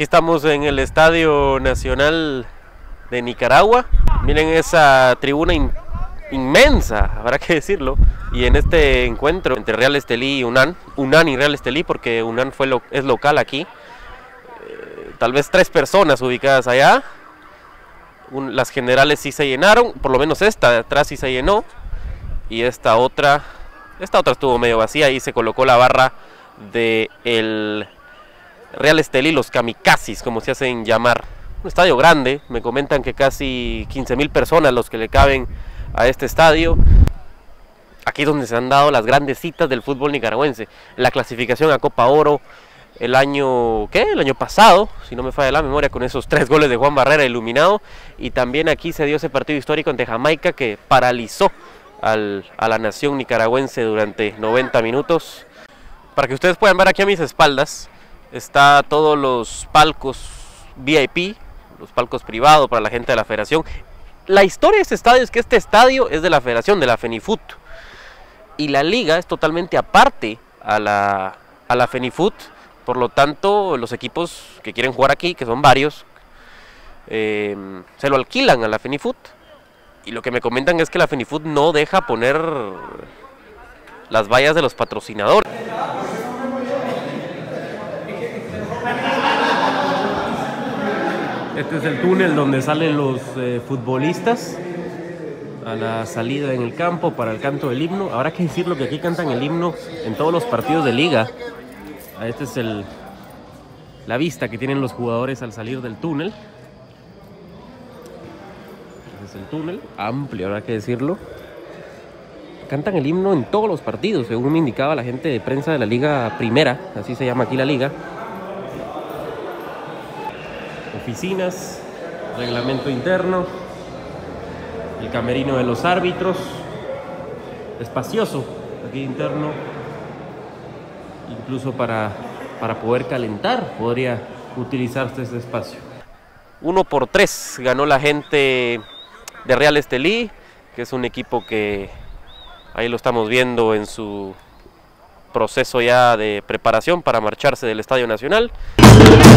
Aquí estamos en el Estadio Nacional de Nicaragua. Miren esa tribuna inmensa, habrá que decirlo. Y en este encuentro entre Real Estelí y UNAN, UNAN y Real Estelí, porque UNAN fue es local aquí, eh, tal vez tres personas ubicadas allá. las generales sí se llenaron, por lo menos esta de atrás sí se llenó. Y esta otra, esta otra estuvo medio vacía y se colocó la barra de el Real Estelí, los kamikazes, como se hacen llamar. Un estadio grande, me comentan que casi 15 mil personas los que le caben a este estadio. Aquí es donde se han dado las grandes citas del fútbol nicaragüense. La clasificación a Copa Oro el año, ¿qué? El año pasado, si no me falla la memoria, con esos tres goles de Juan Barrera iluminado. Y también aquí se dio ese partido histórico ante Jamaica que paralizó al, a la nación nicaragüense durante 90 minutos. Para que ustedes puedan ver aquí a mis espaldas, está todos los palcos VIP, los palcos privados para la gente de la federación. La historia de este estadio es que este estadio es de la federación, de la FENIFUT. Y la liga es totalmente aparte a la, a la FENIFUT. Por lo tanto, los equipos que quieren jugar aquí, que son varios, eh, se lo alquilan a la FENIFUT. Y lo que me comentan es que la FENIFUT no deja poner las vallas de los patrocinadores. Este es el túnel donde salen los eh, futbolistas a la salida en el campo para el canto del himno. Habrá que decirlo que aquí cantan el himno en todos los partidos de liga. Ah, este es el, la vista que tienen los jugadores al salir del túnel. Este es el túnel, amplio, habrá que decirlo. Cantan el himno en todos los partidos, según me indicaba la gente de prensa de la Liga Primera, así se llama aquí la liga oficinas, reglamento interno, el camerino de los árbitros, espacioso aquí interno, incluso para, para poder calentar podría utilizarse este espacio. Uno por tres ganó la gente de Real Estelí, que es un equipo que ahí lo estamos viendo en su proceso ya de preparación para marcharse del Estadio Nacional. Yeah.